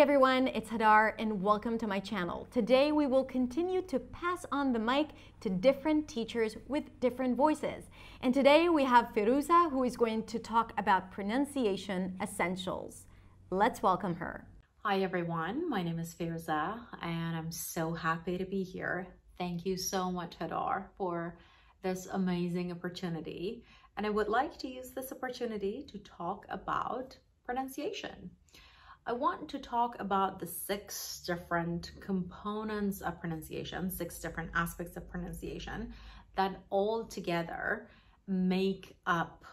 Everyone, it's Hadar and welcome to my channel. Today we will continue to pass on the mic to different teachers with different voices. And today we have Firuzeh who is going to talk about pronunciation essentials. Let's welcome her. Hi everyone, my name is Firuzeh and I'm so happy to be here. Thank you so much Hadar for this amazing opportunity. And I would like to use this opportunity to talk about pronunciation. I want to talk about the six different components of pronunciation, six different aspects of pronunciation that all together make up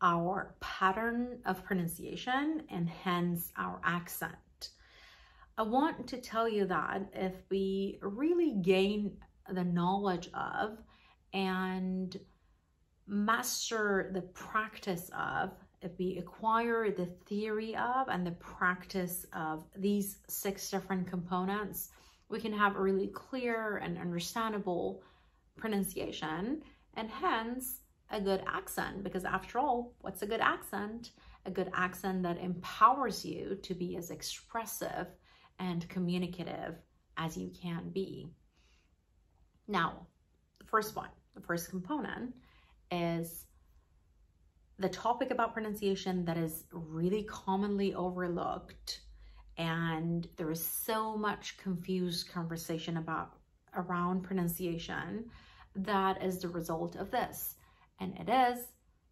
our pattern of pronunciation and hence our accent. I want to tell you that if we really gain the knowledge of and master the practice of we acquire the theory of and the practice of these six different components, we can have a really clear and understandable pronunciation and hence a good accent. Because after all, what's a good accent? A good accent that empowers you to be as expressive and communicative as you can be. Now, the first one, the first component is the topic about pronunciation that is really commonly overlooked and there is so much confused conversation about around pronunciation that is the result of this and it is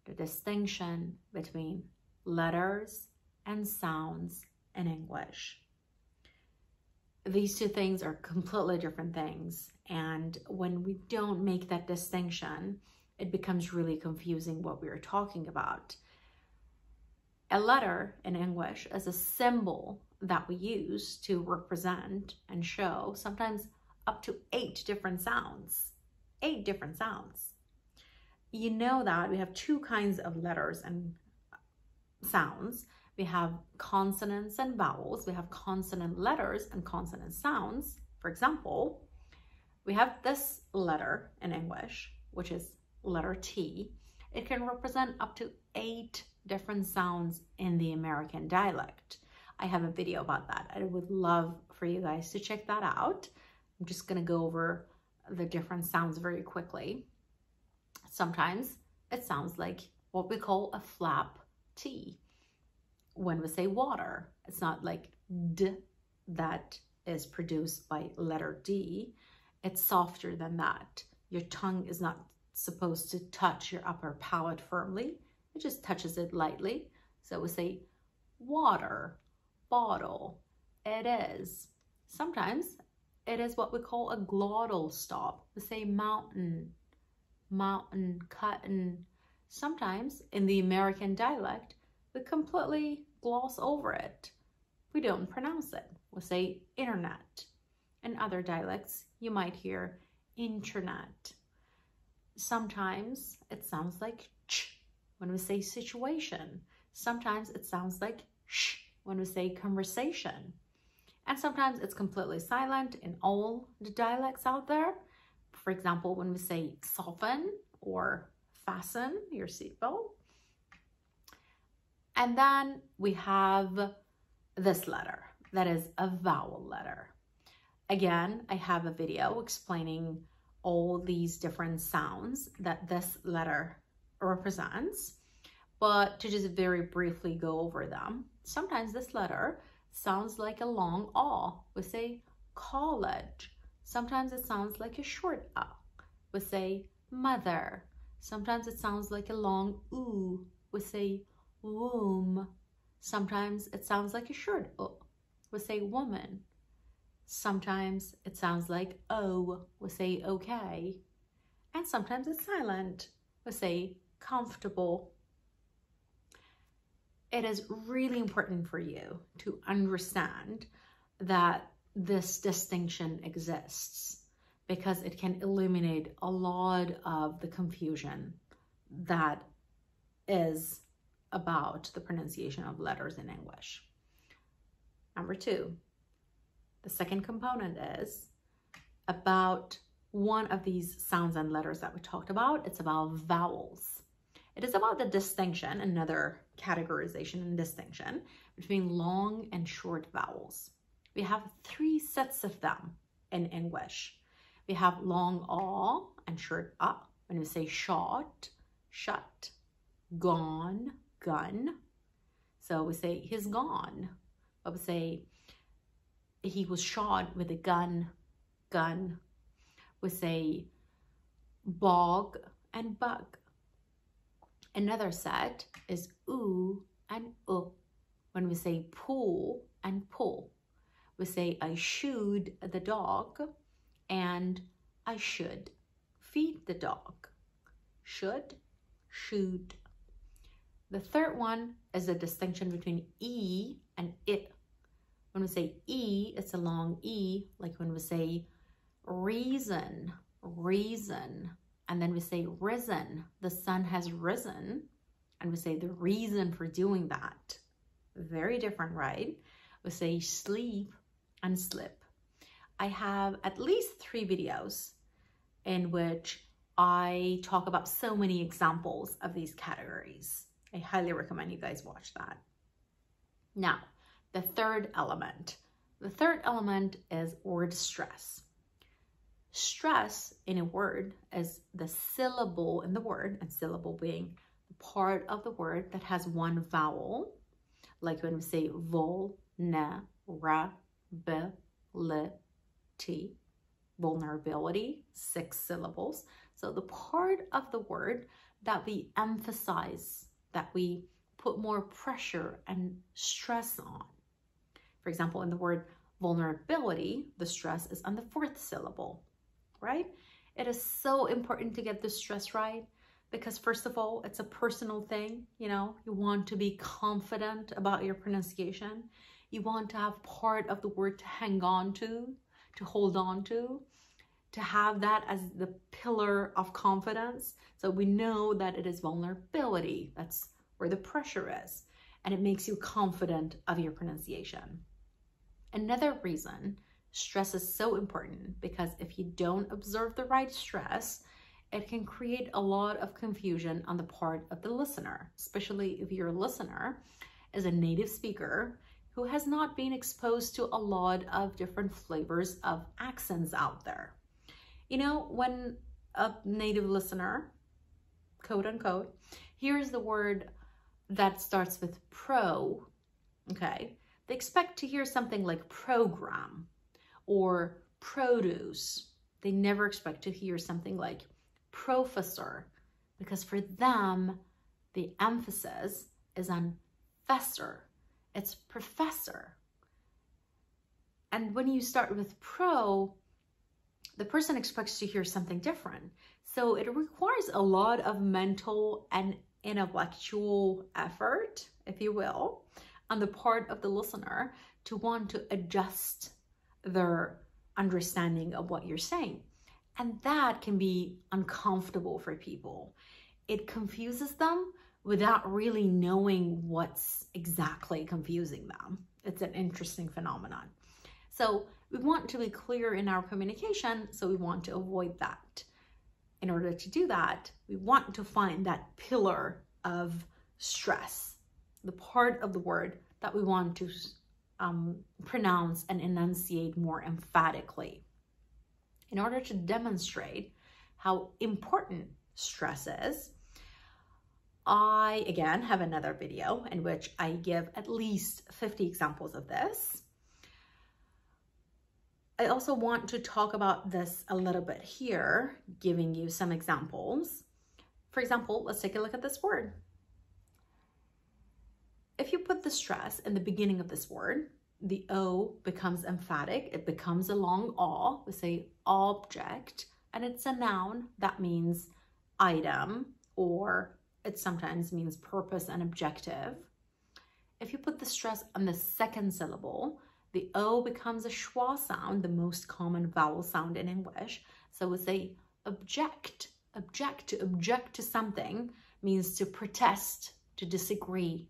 the distinction between letters and sounds in English. These two things are completely different things and when we don't make that distinction, it becomes really confusing what we are talking about. A letter in English is a symbol that we use to represent and show sometimes up to eight different sounds. Eight different sounds. You know that we have two kinds of letters and sounds. We have consonants and vowels. We have consonant letters and consonant sounds. For example, we have this letter in English, which is letter T, it can represent up to eight different sounds in the American dialect. I have a video about that. I would love for you guys to check that out. I'm just gonna go over the different sounds very quickly. Sometimes it sounds like what we call a flap T. When we say water, it's not like D that is produced by letter D. It's softer than that. Your tongue is not supposed to touch your upper palate firmly. It just touches it lightly. So we say water, bottle, it is. Sometimes it is what we call a glottal stop. We say mountain, mountain, cotton. Sometimes in the American dialect, we completely gloss over it. We don't pronounce it. We say internet. In other dialects, you might hear internet. Sometimes it sounds like ch when we say situation. Sometimes it sounds like sh when we say conversation. And sometimes it's completely silent in all the dialects out there. For example, when we say soften or fasten your seatbelt. And then we have this letter that is a vowel letter. Again, I have a video explaining all these different sounds that this letter represents, but to just very briefly go over them. Sometimes this letter sounds like a long aw. We say college. Sometimes it sounds like a short a. We say mother. Sometimes it sounds like a long oo. We say womb. Sometimes it sounds like a short o. We say woman. Sometimes it sounds like oh, we say okay. And sometimes it's silent, we say comfortable. It is really important for you to understand that this distinction exists because it can eliminate a lot of the confusion that is about the pronunciation of letters in English. Number two, the second component is about one of these sounds and letters that we talked about. It's about vowels. It is about the distinction, another categorization and distinction between long and short vowels. We have three sets of them in English. We have long ah and short ah. When we say shot, shut, gone, gun. So we say he's gone. But we say he was shot with a gun, gun. We say bog and bug. Another set is oo and u. When we say pull and pull, we say I should the dog and I should feed the dog. Should, should. The third one is the distinction between E and it. When we say E, it's a long E, like when we say reason, reason and then we say risen, the sun has risen, and we say the reason for doing that. Very different, right? We say sleep and slip. I have at least three videos in which I talk about so many examples of these categories. I highly recommend you guys watch that. Now, the third element. The third element is word stress. Stress in a word is the syllable in the word, and syllable being the part of the word that has one vowel, like when we say vol, na, ra, b, li, t, vulnerability, six syllables. So the part of the word that we emphasize, that we put more pressure and stress on. For example, in the word vulnerability, the stress is on the fourth syllable right? It is so important to get the stress right because first of all, it's a personal thing, you know, you want to be confident about your pronunciation. You want to have part of the word to hang on to, to hold on to, to have that as the pillar of confidence. So we know that it is vulnerability. That's where the pressure is. And it makes you confident of your pronunciation. Another reason Stress is so important because if you don't observe the right stress, it can create a lot of confusion on the part of the listener, especially if your listener is a native speaker who has not been exposed to a lot of different flavors of accents out there. You know, when a native listener, quote unquote, hears the word that starts with pro, okay, they expect to hear something like program or produce. They never expect to hear something like professor because for them, the emphasis is on fessor. It's professor. And when you start with pro, the person expects to hear something different. So it requires a lot of mental and intellectual effort, if you will, on the part of the listener to want to adjust their understanding of what you're saying. And that can be uncomfortable for people. It confuses them without really knowing what's exactly confusing them. It's an interesting phenomenon. So we want to be clear in our communication, so we want to avoid that. In order to do that, we want to find that pillar of stress, the part of the word that we want to um, pronounce and enunciate more emphatically. In order to demonstrate how important stress is, I, again, have another video in which I give at least 50 examples of this. I also want to talk about this a little bit here, giving you some examples. For example, let's take a look at this word if you put the stress in the beginning of this word, the O becomes emphatic. It becomes a long A. We say object, and it's a noun. That means item, or it sometimes means purpose and objective. If you put the stress on the second syllable, the O becomes a schwa sound, the most common vowel sound in English. So we say object. Object, to object to something means to protest, to disagree,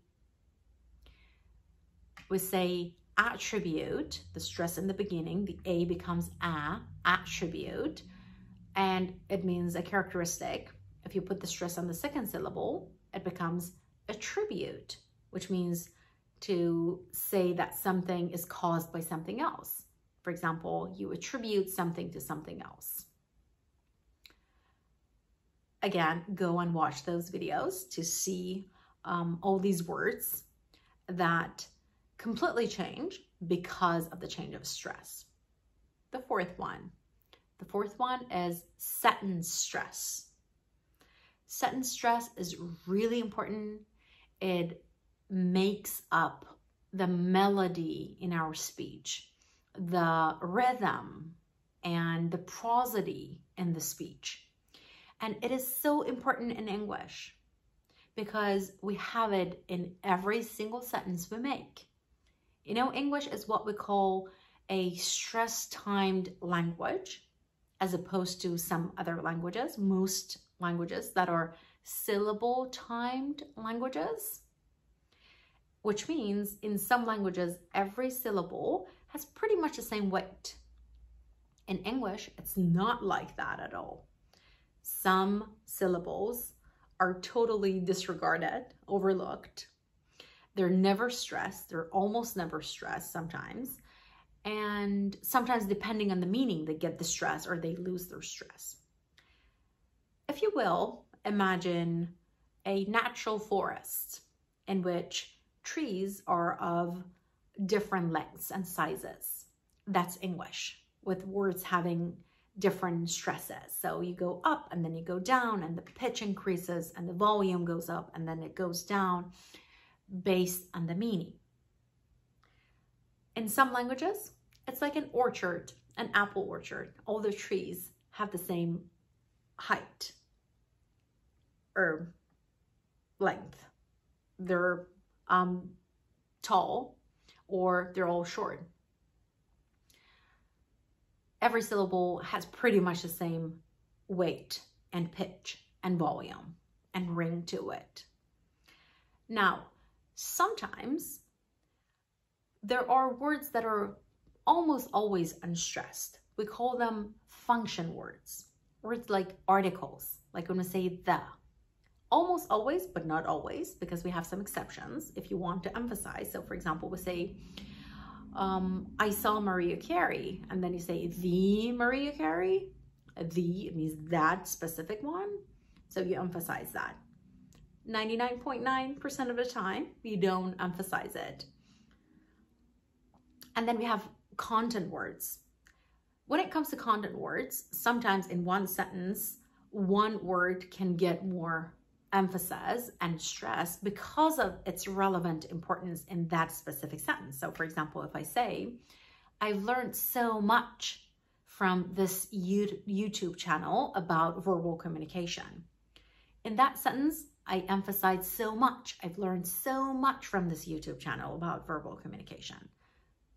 we say attribute, the stress in the beginning, the A becomes a, attribute, and it means a characteristic. If you put the stress on the second syllable, it becomes attribute, which means to say that something is caused by something else. For example, you attribute something to something else. Again, go and watch those videos to see um, all these words that completely change because of the change of stress. The fourth one. The fourth one is sentence stress. Sentence stress is really important. It makes up the melody in our speech, the rhythm, and the prosody in the speech. And it is so important in English because we have it in every single sentence we make. You know, English is what we call a stress timed language as opposed to some other languages, most languages that are syllable timed languages, which means in some languages, every syllable has pretty much the same weight. In English, it's not like that at all. Some syllables are totally disregarded, overlooked. They're never stressed. They're almost never stressed sometimes. And sometimes, depending on the meaning, they get the stress or they lose their stress. If you will, imagine a natural forest in which trees are of different lengths and sizes. That's English, with words having different stresses. So you go up and then you go down and the pitch increases and the volume goes up and then it goes down based on the meaning. In some languages, it's like an orchard, an apple orchard. All the trees have the same height or length. They're um, tall or they're all short every syllable has pretty much the same weight and pitch and volume and ring to it. Now, sometimes there are words that are almost always unstressed. We call them function words, words like articles, like when we say the. Almost always, but not always, because we have some exceptions if you want to emphasize. So, for example, we say, um, I saw Mariah Carey, and then you say the Mariah Carey, the means that specific one. So you emphasize that. 99.9% of the time, we don't emphasize it. And then we have content words. When it comes to content words, sometimes in one sentence, one word can get more emphasis and stress because of its relevant importance in that specific sentence. So, for example, if I say, I've learned so much from this YouTube channel about verbal communication. In that sentence, I emphasize so much. I've learned so much from this YouTube channel about verbal communication.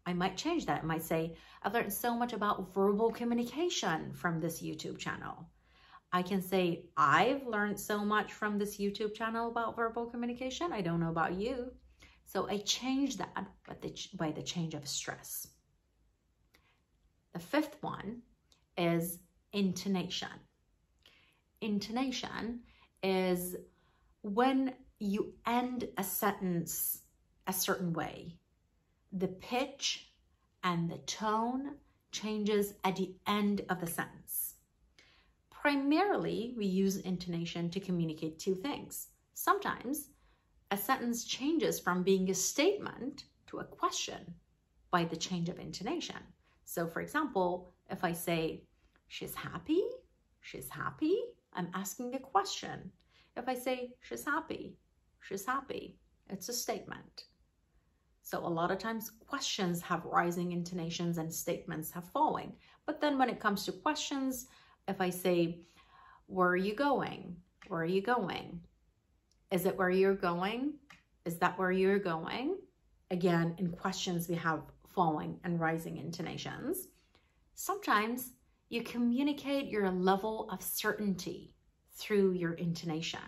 I might change that. I might say, I've learned so much about verbal communication from this YouTube channel. I can say, I've learned so much from this YouTube channel about verbal communication. I don't know about you. So I changed that by the change of stress. The fifth one is intonation. Intonation is when you end a sentence a certain way, the pitch and the tone changes at the end of the sentence. Primarily, we use intonation to communicate two things. Sometimes a sentence changes from being a statement to a question by the change of intonation. So for example, if I say, she's happy, she's happy, I'm asking a question. If I say, she's happy, she's happy, it's a statement. So a lot of times questions have rising intonations and statements have falling. But then when it comes to questions, if I say, where are you going? Where are you going? Is it where you're going? Is that where you're going? Again, in questions, we have falling and rising intonations. Sometimes you communicate your level of certainty through your intonation.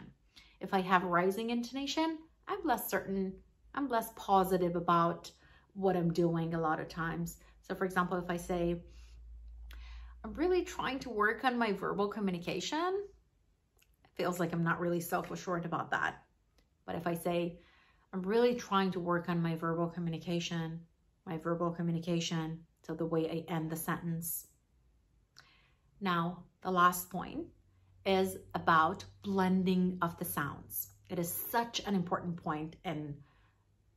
If I have rising intonation, I'm less certain, I'm less positive about what I'm doing a lot of times. So for example, if I say, I'm really trying to work on my verbal communication. It feels like I'm not really self-assured about that. But if I say, I'm really trying to work on my verbal communication, my verbal communication, so the way I end the sentence. Now, the last point is about blending of the sounds. It is such an important point in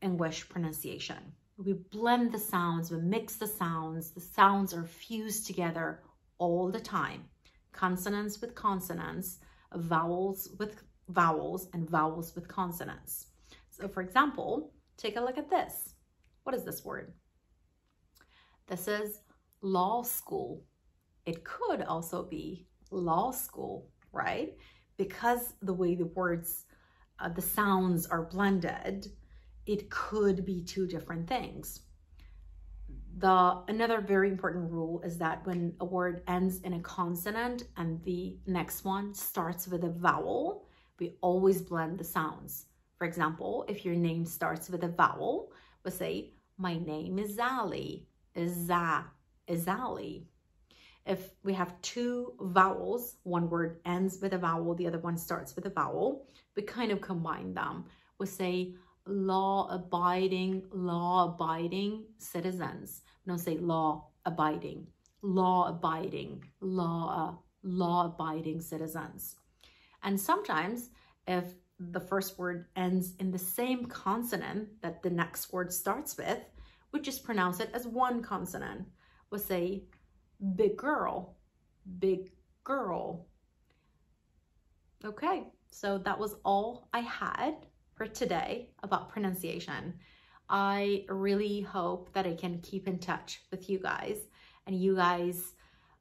English pronunciation. We blend the sounds, we mix the sounds, the sounds are fused together all the time. Consonants with consonants, vowels with vowels, and vowels with consonants. So for example, take a look at this. What is this word? This is law school. It could also be law school, right? Because the way the words, uh, the sounds are blended, it could be two different things. The another very important rule is that when a word ends in a consonant and the next one starts with a vowel, we always blend the sounds. For example, if your name starts with a vowel, we say, my name is Zali, is za, is Ali. If we have two vowels, one word ends with a vowel, the other one starts with a vowel, we kind of combine them. We say law-abiding, law-abiding citizens. We don't say law-abiding, law-abiding, law, law-abiding citizens. And sometimes if the first word ends in the same consonant that the next word starts with, we just pronounce it as one consonant. We'll say big girl, big girl. Okay, so that was all I had for today about pronunciation. I really hope that I can keep in touch with you guys and you guys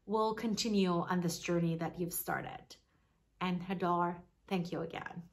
will continue on this journey that you've started. And Hadar, thank you again.